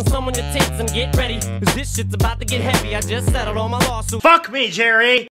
and some on your tits and get ready. Cause this shit's about to get heavy. I just settled on my lawsuit. Fuck me, Jerry!